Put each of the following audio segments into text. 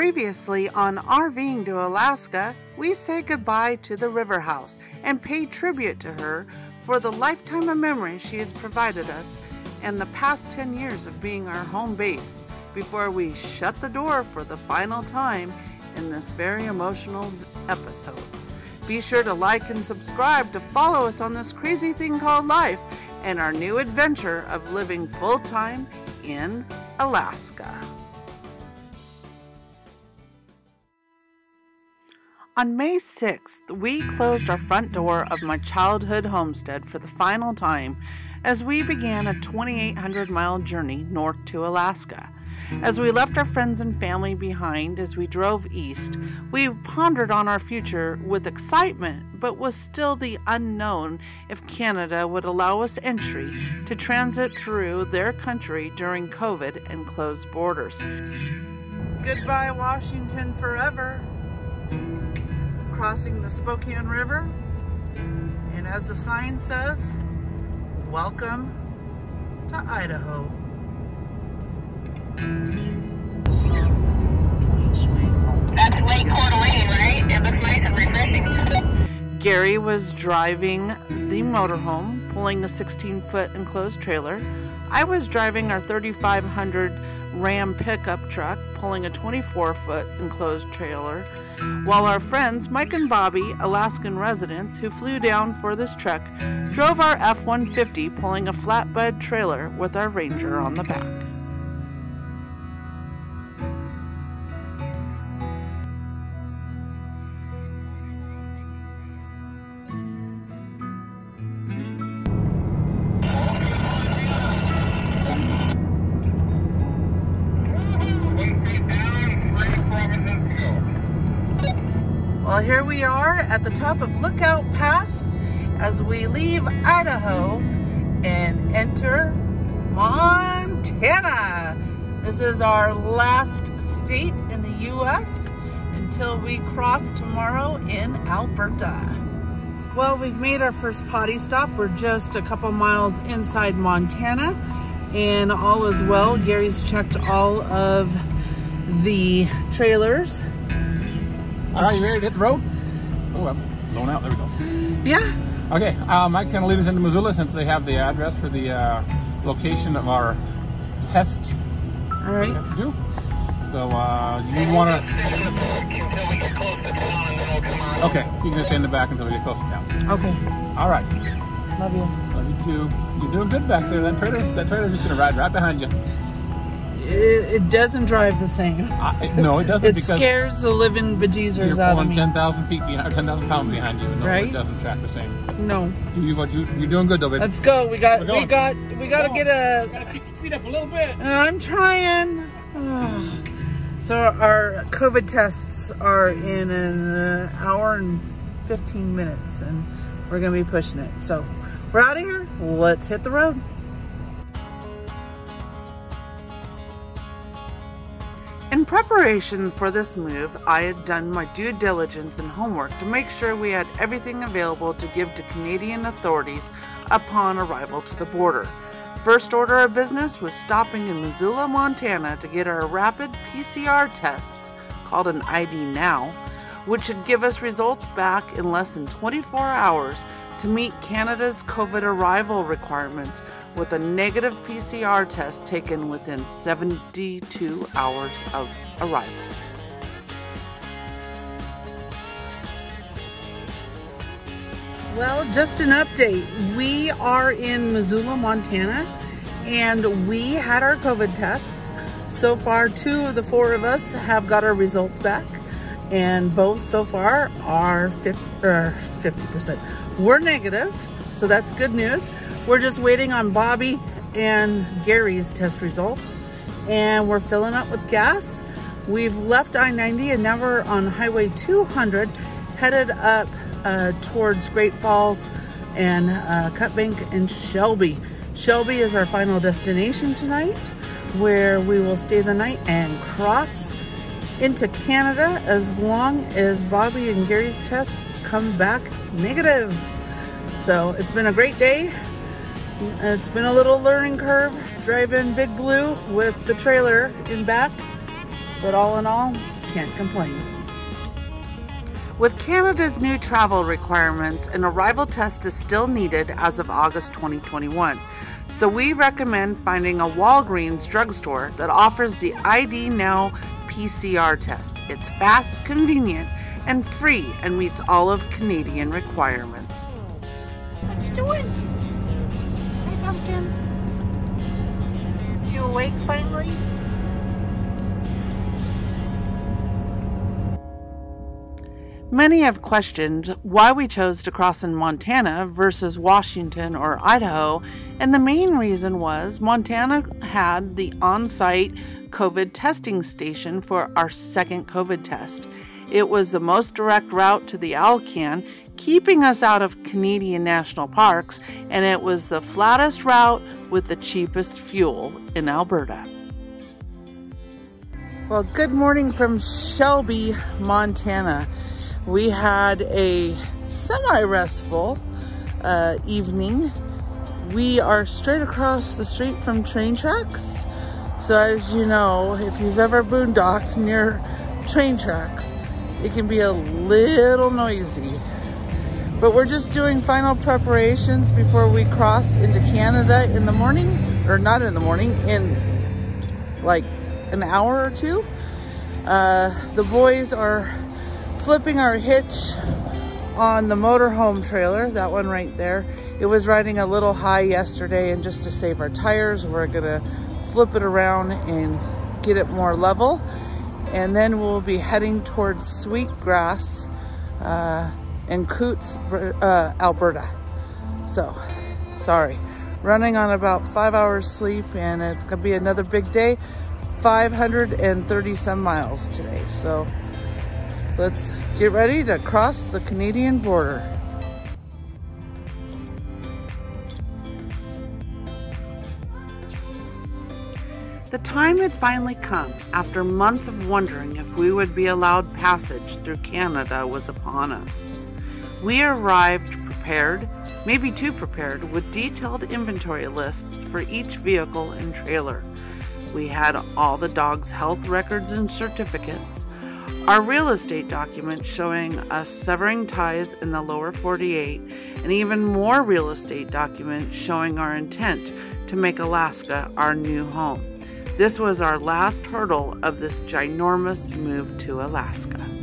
Previously on RVing to Alaska, we say goodbye to the River House and pay tribute to her for the lifetime of memories she has provided us and the past 10 years of being our home base before we shut the door for the final time in this very emotional episode. Be sure to like and subscribe to follow us on this crazy thing called life and our new adventure of living full time in Alaska. On May 6th, we closed our front door of my childhood homestead for the final time as we began a 2,800 mile journey north to Alaska. As we left our friends and family behind as we drove east, we pondered on our future with excitement, but was still the unknown if Canada would allow us entry to transit through their country during COVID and closed borders. Goodbye, Washington, forever crossing the Spokane River. And as the sign says, welcome to Idaho. That's Lake Coeur d'Alene, right? It looks nice and refreshing. Gary was driving the motorhome, pulling a 16 foot enclosed trailer. I was driving our 3500 Ram pickup truck, pulling a 24 foot enclosed trailer while our friends Mike and Bobby, Alaskan residents who flew down for this trek, drove our F 150 pulling a flatbed trailer with our Ranger on the back. As we leave Idaho and enter Montana. This is our last state in the U.S. until we cross tomorrow in Alberta. Well, we've made our first potty stop. We're just a couple miles inside Montana and all is well. Gary's checked all of the trailers all right, you ready to hit the road? Oh, I'm blowing out. There we go. Yeah. Okay, uh, Mike's going to lead us into Missoula since they have the address for the uh, location of our test. All right. We have to do. So uh, you want to? Okay, you can just stay in the back until we get close to town. Okay. All right. Love you. Love you too. You're doing good back there. That trailer's that trailer's just going to ride right behind you. It, it doesn't drive the same. I, no, it doesn't It because scares the living bejesus you're out of pulling me. 10,000 feet behind, or 10,000 pounds behind you. Right? it doesn't track the same. No. You, you, you're doing good though, baby. Let's go. We got. We got. We got to get a. Gotta keep your speed up a little bit. I'm trying. So our COVID tests are in an hour and 15 minutes, and we're gonna be pushing it. So we're out of here. Let's hit the road. In preparation for this move, I had done my due diligence and homework to make sure we had everything available to give to Canadian authorities upon arrival to the border. First order of business was stopping in Missoula, Montana to get our rapid PCR tests, called an ID Now, which should give us results back in less than 24 hours to meet Canada's COVID arrival requirements with a negative PCR test taken within 72 hours of arrival. Well, just an update. We are in Missoula, Montana, and we had our COVID tests. So far, two of the four of us have got our results back, and both so far are 50, er, 50%. We're negative, so that's good news. We're just waiting on Bobby and Gary's test results, and we're filling up with gas. We've left I-90 and now we're on Highway 200, headed up uh, towards Great Falls and uh, Cut Bank and Shelby. Shelby is our final destination tonight, where we will stay the night and cross into Canada as long as Bobby and Gary's tests come back negative. So it's been a great day. It's been a little learning curve driving Big Blue with the trailer in back, but all in all, can't complain. With Canada's new travel requirements, an arrival test is still needed as of August 2021. So we recommend finding a Walgreens drugstore that offers the ID Now PCR test. It's fast, convenient, and free and meets all of Canadian requirements. Awake finally? Many have questioned why we chose to cross in Montana versus Washington or Idaho, and the main reason was Montana had the on site COVID testing station for our second COVID test. It was the most direct route to the Alcan, keeping us out of Canadian national parks, and it was the flattest route with the cheapest fuel in Alberta. Well, good morning from Shelby, Montana. We had a semi restful uh, evening. We are straight across the street from train tracks. So, as you know, if you've ever boondocked near train tracks, it can be a little noisy. But we're just doing final preparations before we cross into Canada in the morning, or not in the morning, in like an hour or two. Uh, the boys are flipping our hitch on the motorhome trailer, that one right there. It was riding a little high yesterday and just to save our tires, we're gonna flip it around and get it more level. And then we'll be heading towards Sweetgrass uh, in Coutts, uh, Alberta. So, sorry. Running on about five hours sleep and it's gonna be another big day. 530 some miles today. So let's get ready to cross the Canadian border. The time had finally come, after months of wondering if we would be allowed passage through Canada was upon us. We arrived prepared, maybe too prepared, with detailed inventory lists for each vehicle and trailer. We had all the dog's health records and certificates, our real estate documents showing us severing ties in the lower 48, and even more real estate documents showing our intent to make Alaska our new home. This was our last hurdle of this ginormous move to Alaska.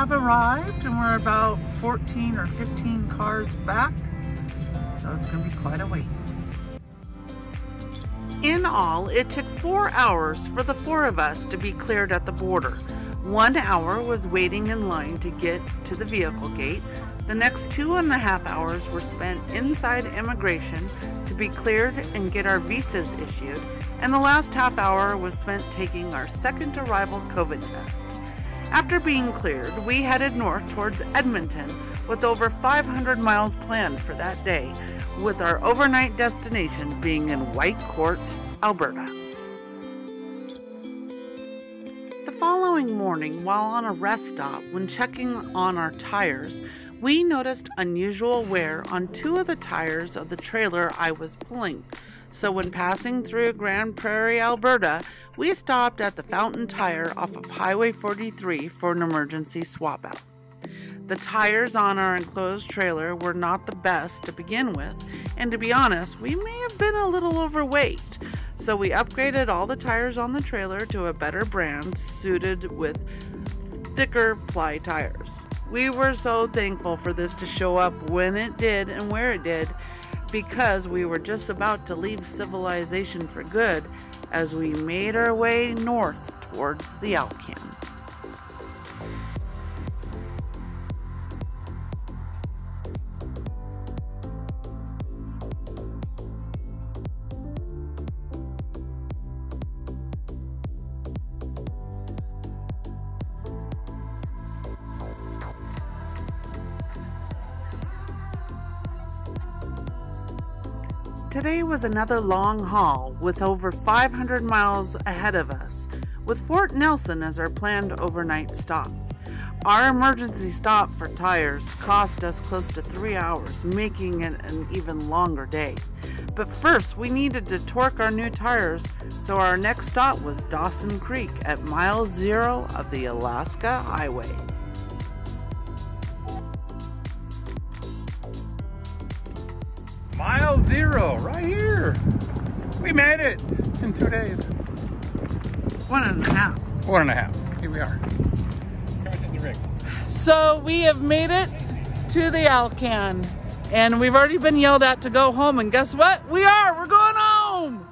Have arrived and we're about 14 or 15 cars back, so it's to be quite a wait. In all, it took four hours for the four of us to be cleared at the border. One hour was waiting in line to get to the vehicle gate. The next two and a half hours were spent inside immigration to be cleared and get our visas issued. And the last half hour was spent taking our second arrival COVID test. After being cleared, we headed north towards Edmonton with over 500 miles planned for that day, with our overnight destination being in Whitecourt, Alberta. The following morning, while on a rest stop when checking on our tires, we noticed unusual wear on two of the tires of the trailer I was pulling. So, when passing through Grande Prairie, Alberta, we stopped at the Fountain Tire off of Highway 43 for an emergency swap out. The tires on our enclosed trailer were not the best to begin with, and to be honest, we may have been a little overweight. So we upgraded all the tires on the trailer to a better brand suited with thicker ply tires. We were so thankful for this to show up when it did and where it did because we were just about to leave civilization for good as we made our way north towards the Alcan. Today was another long haul with over 500 miles ahead of us, with Fort Nelson as our planned overnight stop. Our emergency stop for tires cost us close to three hours, making it an even longer day. But first, we needed to torque our new tires, so our next stop was Dawson Creek at mile zero of the Alaska Highway. We made it in two days. One and a half. One and a half. Here we are. So we have made it to the Alcan. And we've already been yelled at to go home. And guess what? We are. We're going home.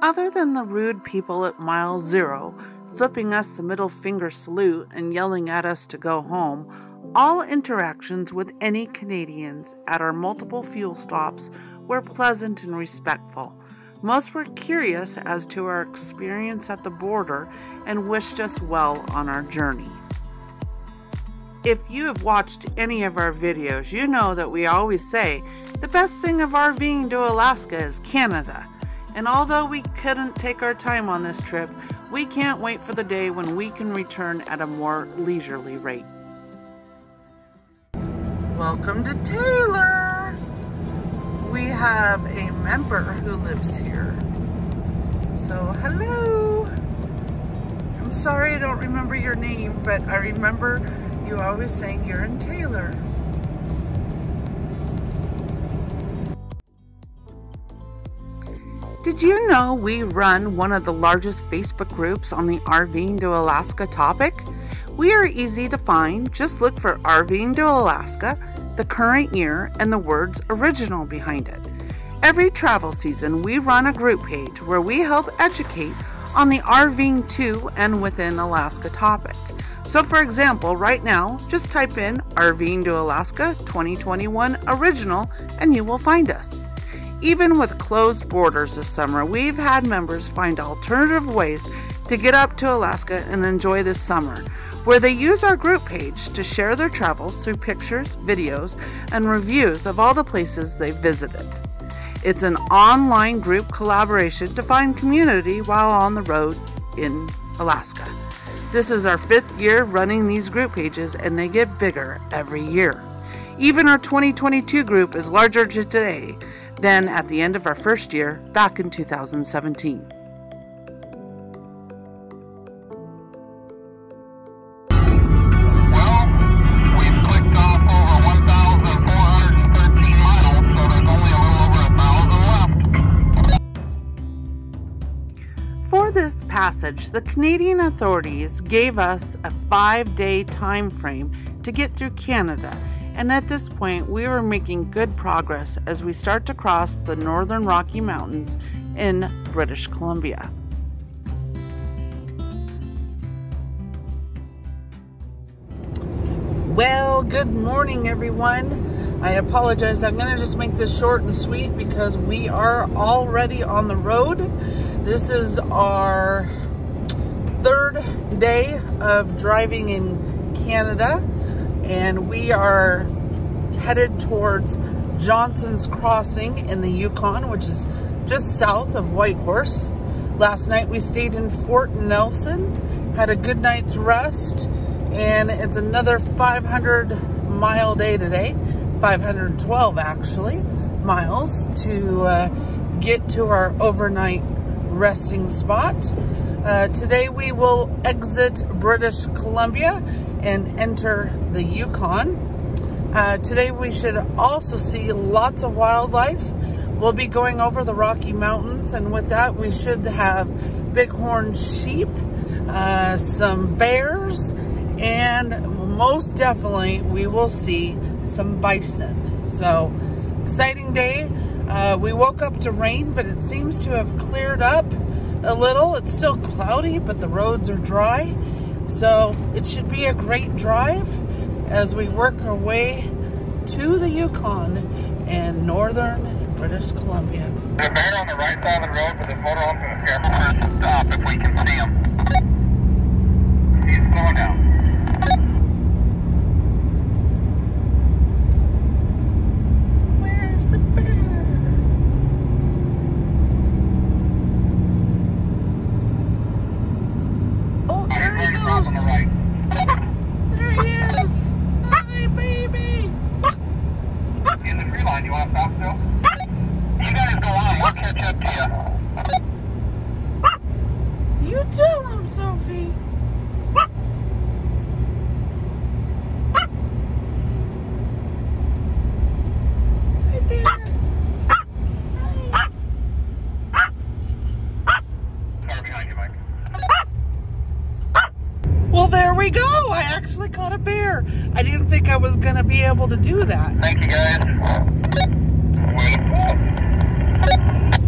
Other than the rude people at mile zero, flipping us the middle finger salute and yelling at us to go home, all interactions with any Canadians at our multiple fuel stops were pleasant and respectful. Most were curious as to our experience at the border and wished us well on our journey. If you have watched any of our videos, you know that we always say the best thing of RVing to Alaska is Canada. And although we couldn't take our time on this trip, we can't wait for the day when we can return at a more leisurely rate. Welcome to Taylor! We have a member who lives here. So, hello! I'm sorry I don't remember your name, but I remember you always saying you're in Taylor. Did you know we run one of the largest Facebook groups on the RVing to Alaska topic? We are easy to find. Just look for RVing to Alaska, the current year, and the words original behind it. Every travel season, we run a group page where we help educate on the RVing to and within Alaska topic. So, for example, right now, just type in RVing to Alaska 2021 Original and you will find us. Even with closed borders this summer, we've had members find alternative ways to get up to Alaska and enjoy this summer, where they use our group page to share their travels through pictures, videos, and reviews of all the places they've visited. It's an online group collaboration to find community while on the road in Alaska. This is our fifth year running these group pages, and they get bigger every year. Even our 2022 group is larger today than at the end of our first year back in 2017. Passage, the Canadian authorities gave us a five day time frame to get through Canada, and at this point, we were making good progress as we start to cross the Northern Rocky Mountains in British Columbia. Well, good morning, everyone. I apologize. I'm going to just make this short and sweet because we are already on the road. This is our third day of driving in Canada, and we are headed towards Johnson's Crossing in the Yukon, which is just south of Whitehorse. Last night we stayed in Fort Nelson, had a good night's rest, and it's another 500 mile day today, 512 actually, miles to uh, get to our overnight resting spot. Uh, today we will exit British Columbia and enter the Yukon. Uh, today we should also see lots of wildlife. We'll be going over the Rocky Mountains and with that we should have bighorn sheep, uh, some bears, and most definitely we will see some bison. So exciting day. Uh, we woke up to rain, but it seems to have cleared up a little. It's still cloudy, but the roads are dry. So it should be a great drive as we work our way to the Yukon and northern British Columbia. The bear on the right side of the road the camera to stop if we can see him. He's slowing down. Where's the bear? Oh, there he goes. actually caught a bear. I didn't think I was going to be able to do that. Thank you guys.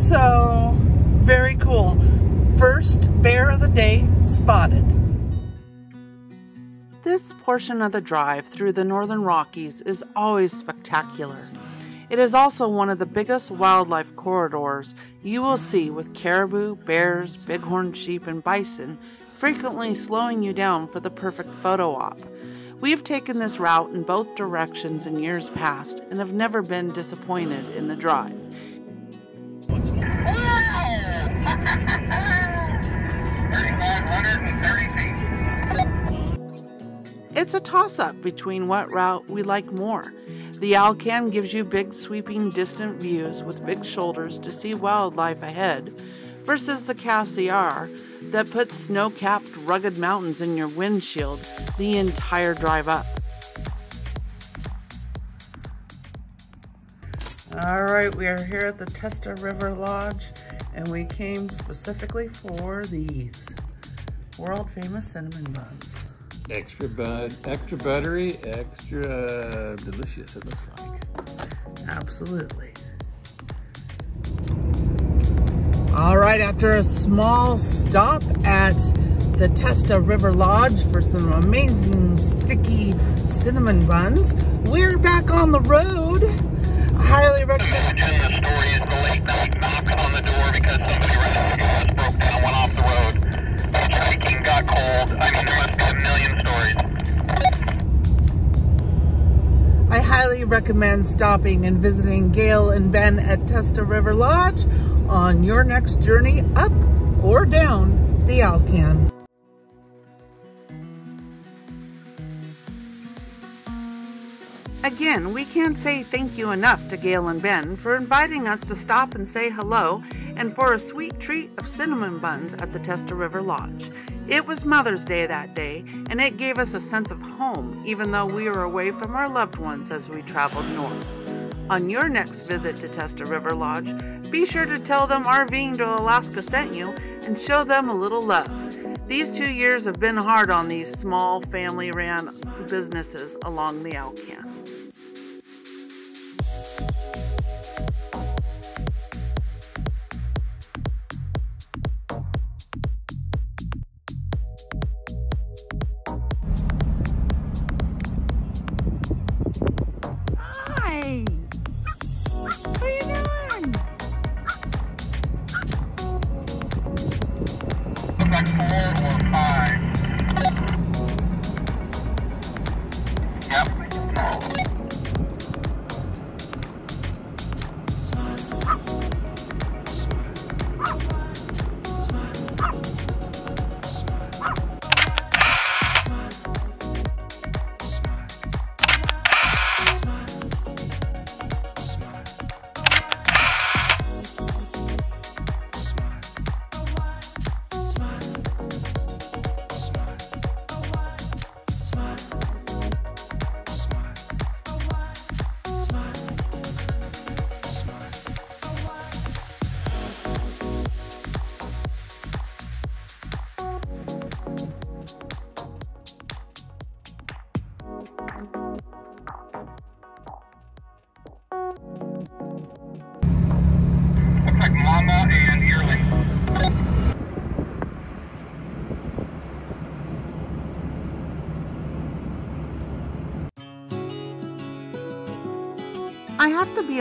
So, very cool. First bear of the day spotted. This portion of the drive through the Northern Rockies is always spectacular. It is also one of the biggest wildlife corridors you will see with caribou, bears, bighorn sheep, and bison frequently slowing you down for the perfect photo op. We have taken this route in both directions in years past and have never been disappointed in the drive. It's a toss up between what route we like more. The Alcan gives you big, sweeping, distant views with big shoulders to see wildlife ahead, versus the Cassiar that puts snow capped, rugged mountains in your windshield the entire drive up. All right, we are here at the Tetsa River Lodge and we came specifically for these world famous cinnamon buns. Extra bud, extra buttery, extra delicious. It looks like. Absolutely. All right, after a small stop at the Tetsa River Lodge for some amazing sticky cinnamon buns, we're back on the road. I highly recommend. The story is the late night knock on the door because somebody ran gas, broke down, went off the road. Hitchhiking, got cold. I mean, there must be a million highly recommend stopping and visiting Gail and Ben at Tetsa River Lodge on your next journey up or down the Alcan. Again, we can't say thank you enough to Gail and Ben for inviting us to stop and say hello and for a sweet treat of cinnamon buns at the Tetsa River Lodge. It was Mother's Day that day, and it gave us a sense of home even though we were away from our loved ones as we traveled north. On your next visit to Tetsa River Lodge, be sure to tell them RVing to Alaska sent you and show them a little love. These two years have been hard on these small family ran businesses along the Alcan.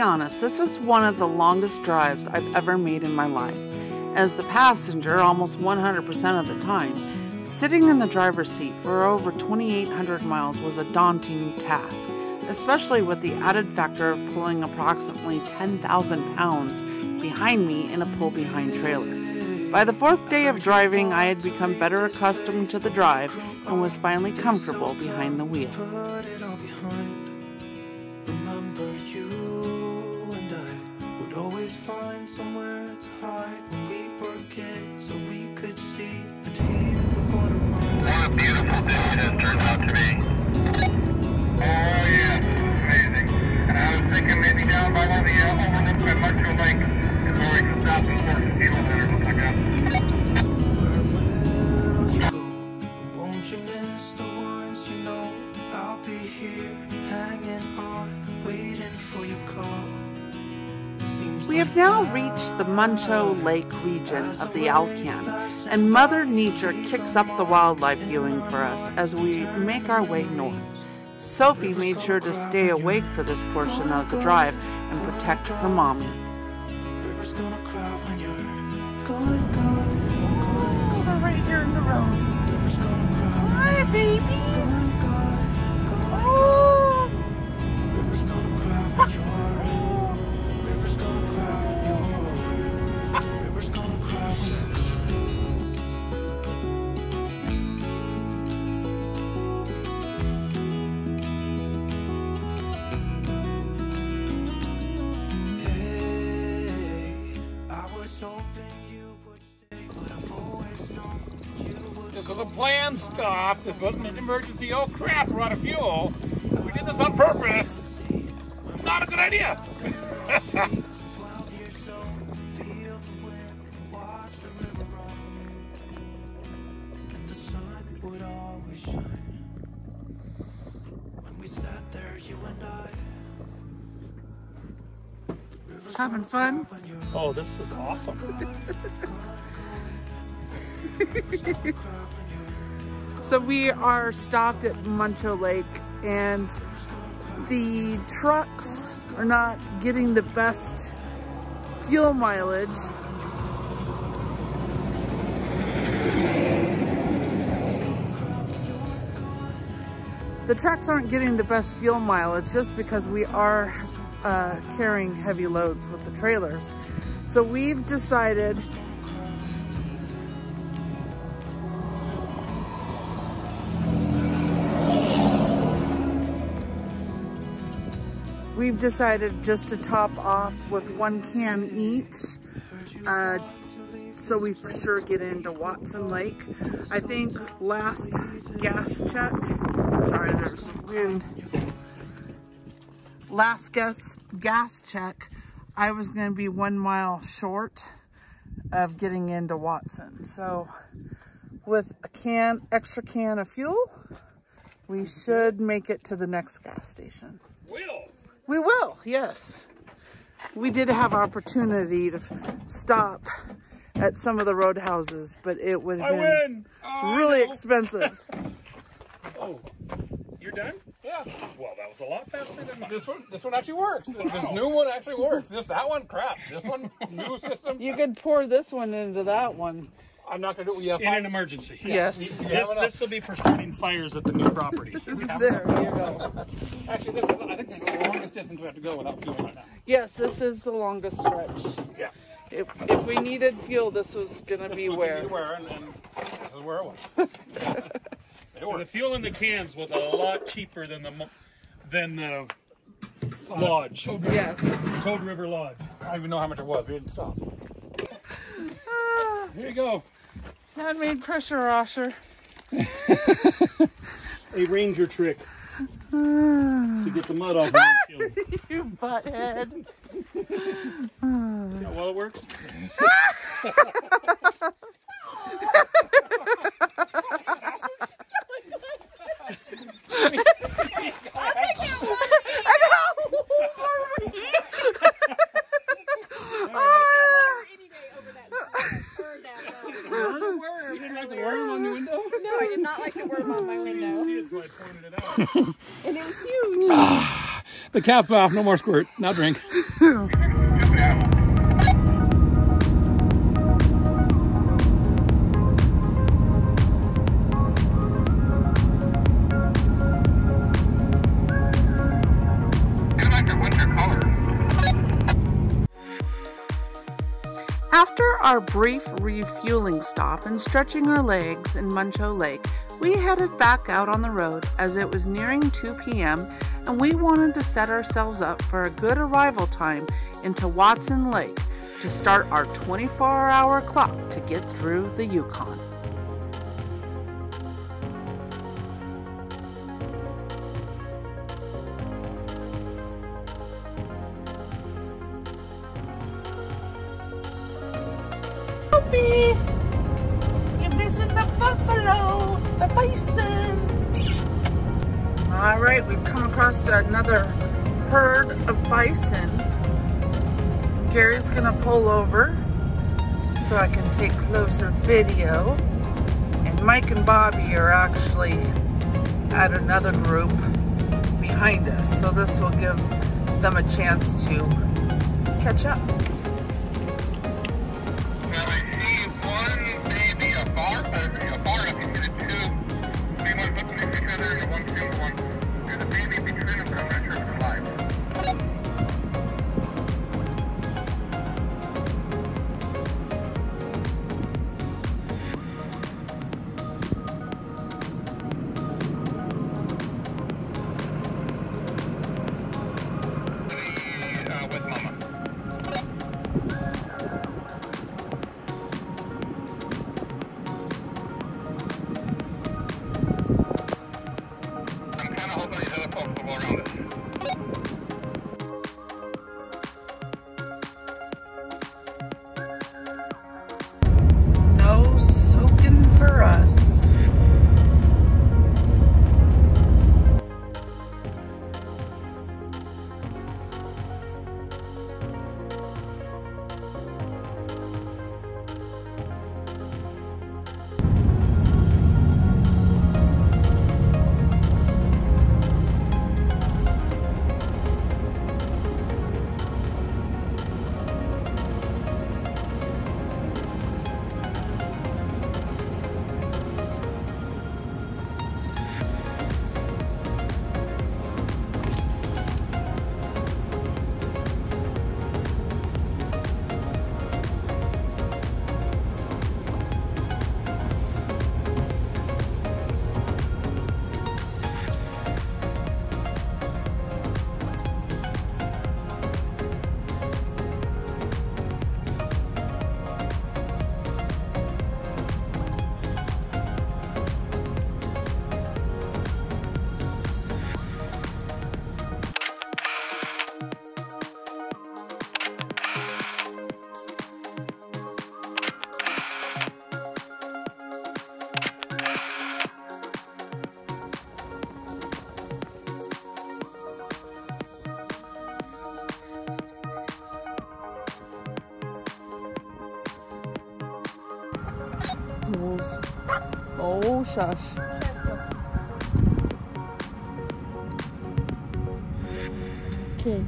Honest, this is one of the longest drives I've ever made in my life. As the passenger, almost 100% of the time, sitting in the driver's seat for over 2,800 miles was a daunting task, especially with the added factor of pulling approximately 10,000 pounds behind me in a pull behind trailer. By the fourth day of driving, I had become better accustomed to the drive and was finally comfortable behind the wheel. Somewhere the Muncho Lake region of the Alcan, and Mother Nature kicks up the wildlife viewing for us as we make our way north. Sophie made sure to stay awake for this portion of the drive and protect her mommy. Right here in the road. Hi, babies. Planned stop. This wasn't an emergency. Oh crap, we're out of fuel. We did this on purpose. Not a good idea. Twelve years old, feel the wind, watch the river run, and the sun would always shine. When we sat there, you and I. having fun? Oh, this is awesome. So we are stopped at Muncho Lake and the trucks are not getting the best fuel mileage. The trucks aren't getting the best fuel mileage just because we are uh, carrying heavy loads with the trailers. So we've decided decided just to top off with one can each, uh, so we for sure get into Watson Lake. I think last gas check, sorry, there's some wind. Last gas, gas check, I was gonna be one mile short of getting into Watson. So with a can, extra can of fuel, we should make it to the next gas station. Will. We will, yes. We did have opportunity to stop at some of the roadhouses, but it would have I been win. Oh, really I know. expensive. Oh, you're done? Yeah. Well, that was a lot faster than mine. This one, this one actually works. This new one actually works. This, that one, crap. This one, new system. You could pour this one into that one. I'm not gonna do. Yeah, In an emergency. Yes. This, this will be for starting fires at the new property. There you go. Actually, this is. I think this is the longest distance we have to go without fuel right now. Yes, this is the longest stretch. Yeah. If, if we needed fuel, this was gonna This be was where. gonna where, and, and this is where it was. it The fuel in the cans was a lot cheaper than the than the uh, lodge, Yes. Toad River Lodge. I don't even know how much it was. We didn't stop. Here you go. Handmade pressure washer. A ranger trick to get the mud off. You butthead. See how well it works? any day over that sun burned that road. You didn't like the worm on your window? No, I did not like the worm on my You didn't window. see it until I pointed it out. And it was huge. The cap's off. No more squirt. Now drink. After our brief refueling stop and stretching our legs in Muncho Lake, we headed back out on the road as it was nearing 2 p.m. and we wanted to set ourselves up for a good arrival time into Watson Lake to start our 24 hour clock to get through the Yukon. You're missing the buffalo, the bison. All right, we've come across another herd of bison. Gary's gonna pull over so I can take closer video. And Mike and Bobby are actually at another group behind us. So this will give them a chance to catch up. Oh, shush. Okay.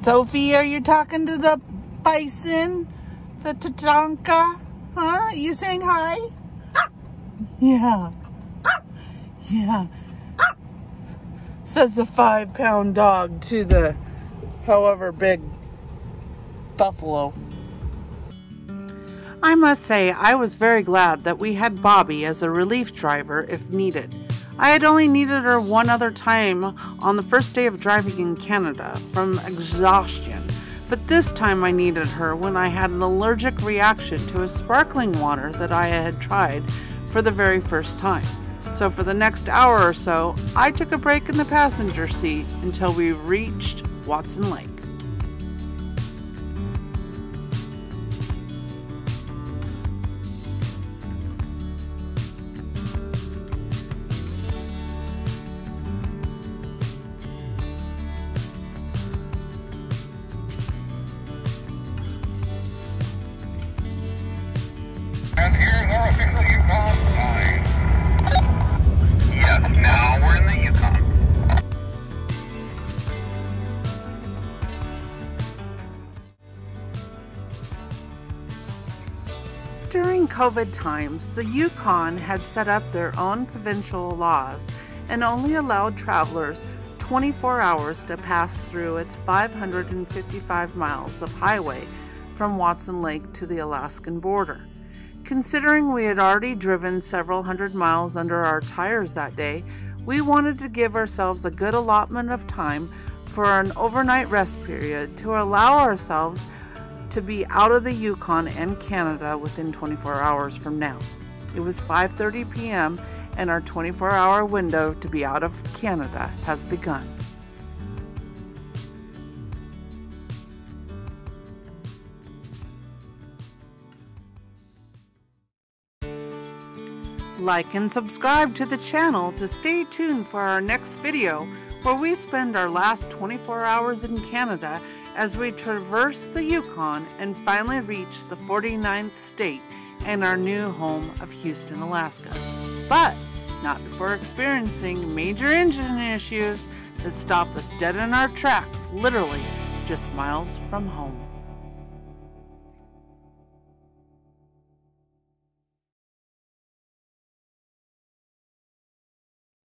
Sophie, are you talking to the bison? The Tatanka? Huh? You saying hi? Yeah. Yeah. Says the five pound dog to the however big buffalo. I must say, I was very glad that we had Bobby as a relief driver if needed. I had only needed her one other time on the first day of driving in Canada from exhaustion, but this time I needed her when I had an allergic reaction to a sparkling water that I had tried for the very first time. So for the next hour or so, I took a break in the passenger seat until we reached Watson Lake. COVID times, the Yukon had set up their own provincial laws and only allowed travelers 24 hours to pass through its 555 miles of highway from Watson Lake to the Alaskan border. Considering we had already driven several hundred miles under our tires that day, we wanted to give ourselves a good allotment of time for an overnight rest period to allow ourselves to be out of the Yukon and Canada within 24 hours from now. It was 5:30 p.m. and our 24-hour window to be out of Canada has begun. Like and subscribe to the channel to stay tuned for our next video where we spend our last 24 hours in Canada as we traverse the Yukon and finally reach the 49th state and our new home of Houston, Alaska. But not before experiencing major engine issues that stop us dead in our tracks, literally just miles from home.